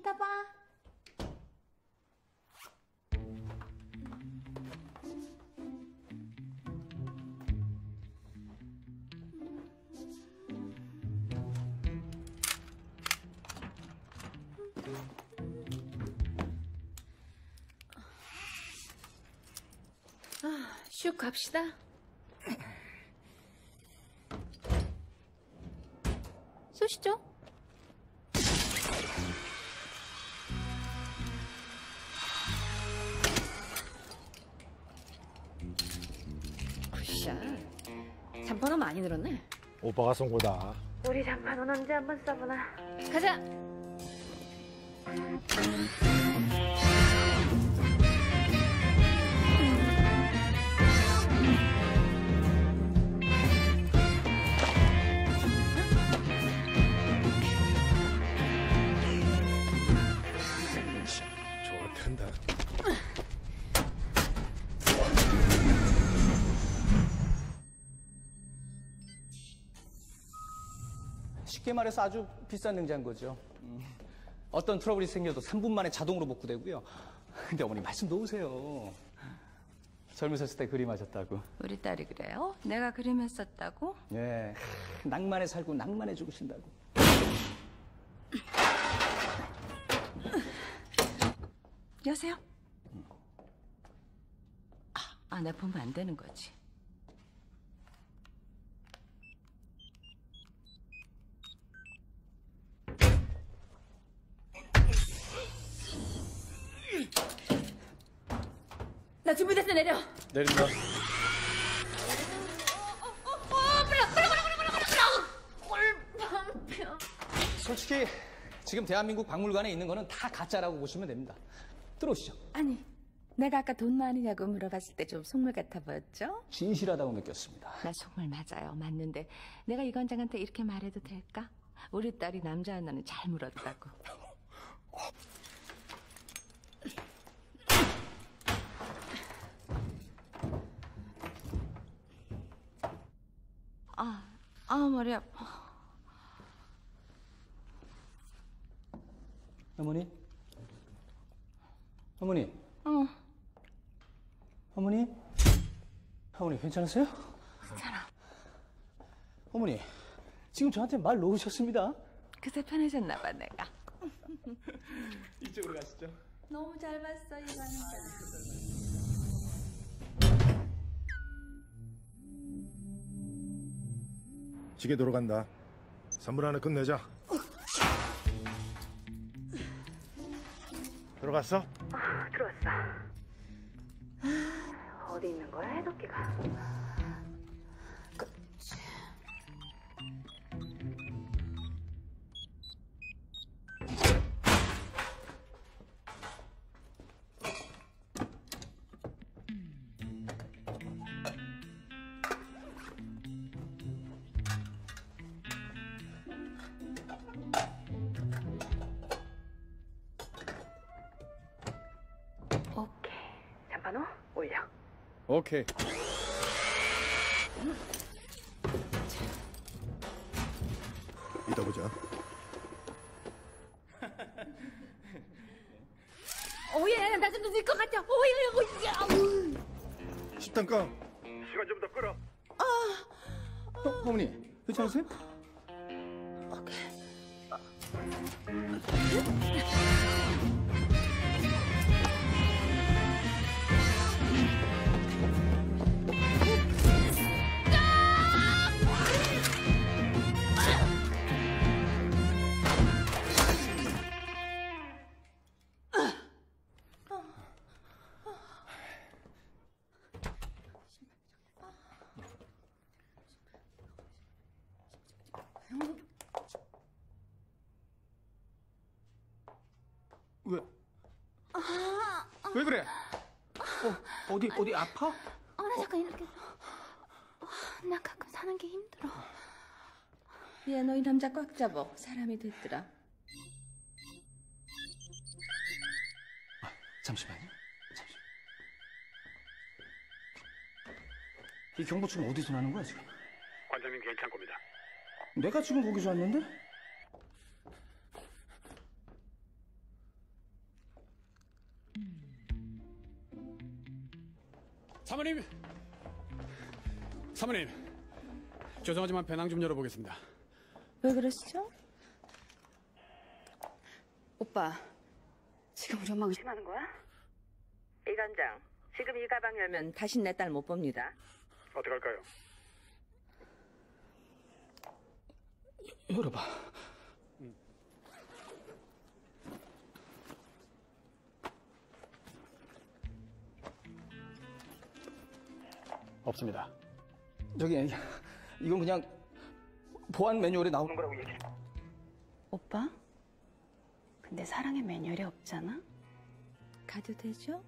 이따 봐. 아, 슉 갑시다. 쏘시죠? 굿샷. 잠바가 많이 늘었네. 오빠가 쏜 거다. 우리 잠바는 언제 한번 써보나. 가자. 쉽게 말해서 아주 비싼 냉장고죠. 음, 어떤 트러블이 생겨도 3분 만에 자동으로 복구되고요. 근데 어머니 말씀 놓으세요. 젊으셨을 때 그림하셨다고. 우리 딸이 그래요? 내가 그림했었다고? 예. 낭만에 살고 낭만에 죽으신다고. 여세요? 아, 아, 내 보면 안 되는 거지. 준비됐어 내려. 내린다. 솔직히 지금 대한민국 박물관에 있는 거는 다 가짜라고 보시면 됩니다. 들어오시죠. 아니, 내가 아까 돈 많으냐고 물어봤을 때 좀 속물 같아 보였죠? 진실하다고 느꼈습니다. 나 속물 맞아요. 맞는데 내가 이 관장한테 이렇게 말해도 될까? 우리 딸이 남자 하나는 잘 물었다고. 아, 아 머리 아파. 어머니? 어머니? 어, 어머니? 어머니 괜찮으세요? 괜찮아. 어머니, 지금 저한테 말 놓으셨습니다. 그새 편해졌나 봐 내가. 이쪽으로 가시죠. 너무 잘 봤어 이 관장. 지게 돌아간다. 3분 안에 끝내자. 들어갔어? 들어왔어. 어디 있는 거야, 해독기가? 오케이. 이따 보자. 오예, 나 좀 늦을 것 같아. 오예, 오예. 식당가. 시간 좀 더 끌어. 어, 어머니, 괜찮으세요? 왜? 왜 그래? 어, 어디, 어디 아파? 어, 나 잠깐 이렇게. 어, 나 가끔 사는 게 힘들어. 얘, 너이 남자 꽉 잡어. 사람이 됐더라. 잠시만요. 잠시만. 이 경보처럼 어디서 나는 거야, 지금? 관장님 괜찮 겁니다. 내가 지금 거기서 왔는데? 사모님! 사모님! 죄송하지만 배낭 좀 열어보겠습니다. 왜 그러시죠? 오빠, 지금 우리 엄마가 심하는 거야? 이 관장, 지금 이 가방 열면 다시 내딸 못 봅니다. 어떡할까요? 열어봐. 없습니다. 저기 이건 그냥 보안 매뉴얼에 나오는 거라고 얘기해. 오빠? 근데 사랑의 매뉴얼이 없잖아? 가도 되죠?